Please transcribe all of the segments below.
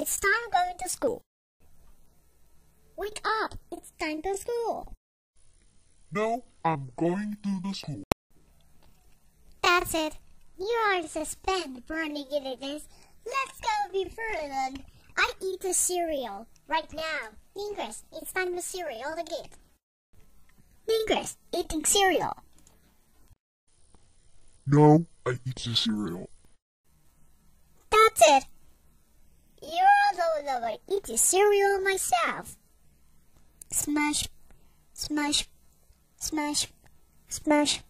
it's time going to school. Wake up, it's time to school. No, I'm going to the school. That's it. You are suspended for negativeness. Let's go be further. I eat the cereal right now. Ingress, it's time for cereal to get. Ingress, eating cereal. No, I eat the cereal. That's it. You're the eat the cereal myself. Smash, smash, smash, smash,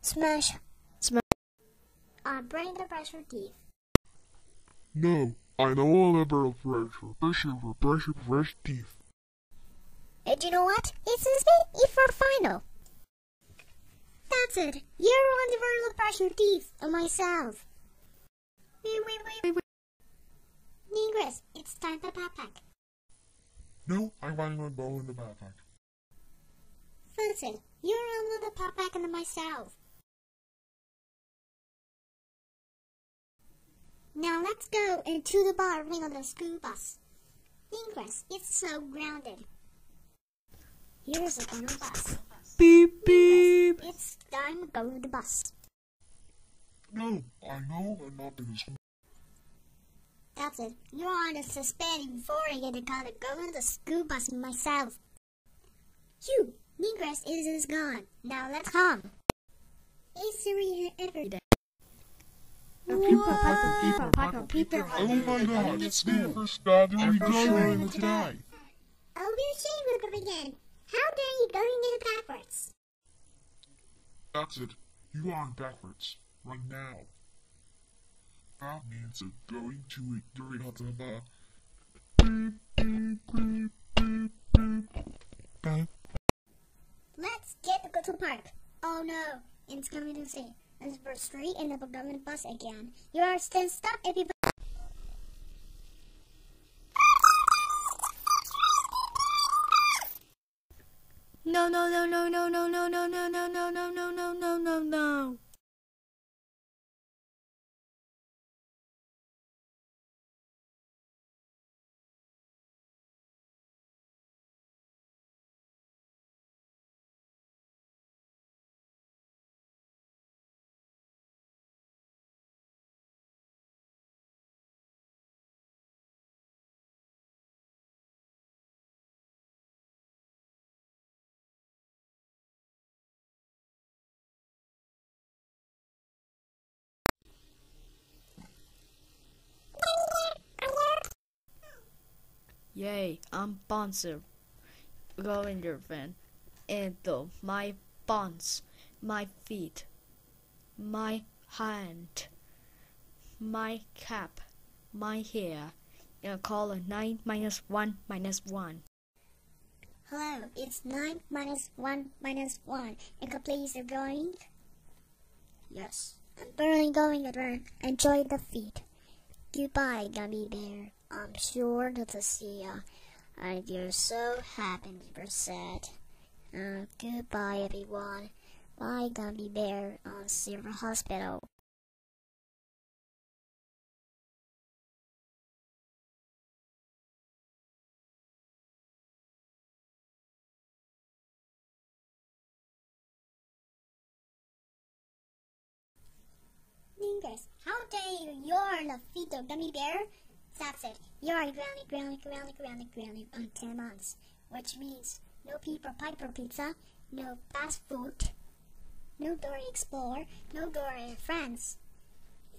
smash, smash. Uh, bring the brush your teeth. No, I know all about pressure. Pressure for pressure, fresh teeth. And you know what? It's a me if for final. That's it. You're on the verge of brush your teeth on myself. Negress, it's time for backpack. No, I'm finding my ball in the backpack. That's it. You're on the backpack and myself. Now let's go into the bar ring on the school bus. Ingress, it's so grounded. Here's the on bus. Beep beep. It's time to go to the bus. No, I know I'm not in the school. That's it. You're on a suspending before I get to gotta go on the school bus myself. You, Negress is, is gone. Now let's hum. Hey Siri, every day. People, people, people, people. Oh my god, it's the first gathering going today. Oh, we're ashamed of again. How dare you going in backwards? That's it. You are backwards. Right now. That means that going to it during beep. Beep. Let's get to go to the park. Oh no, it's coming to say. Let's go straight in the government bus again. You are still stuck if you. No, no, no, no, no, no, no, no, no, no, no, no, no, no, no, no, Yay, I'm Bonser. Go in your van. And though my buns, my feet, my hand, my cap, my hair, and call a 9 minus 1 minus 1. Hello, it's 9 minus 1 minus 1. And please are going? Yes. I'm barely going to run. Enjoy the feet. Goodbye, Gummy Bear. I'm sure to see ya. And you're so happy you sad. Uh, goodbye, everyone. Bye, Gummy Bear on Silver Hospital. Ningus, how dare you? You're the feet of Gummy Bear? That's it. You're grounded, grounded, grounded, grounded, grounded on 10 months. Which means no Peter Piper pizza, no fast food, no Dory Explorer, no Dory Friends.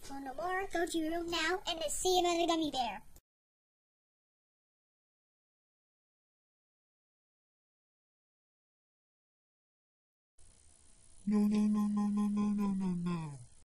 So no more, go to your room now and see another gummy bear. No, no, no, no, no, no, no, no, no.